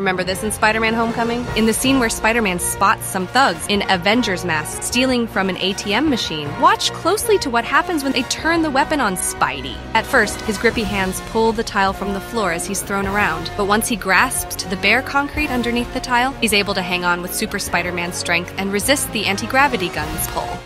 Remember this in Spider Man Homecoming? In the scene where Spider Man spots some thugs in Avengers masks stealing from an ATM machine, watch closely to what happens when they turn the weapon on Spidey. At first, his grippy hands pull the tile from the floor as he's thrown around, but once he grasps to the bare concrete underneath the tile, he's able to hang on with Super Spider Man's strength and resist the anti gravity gun's pull.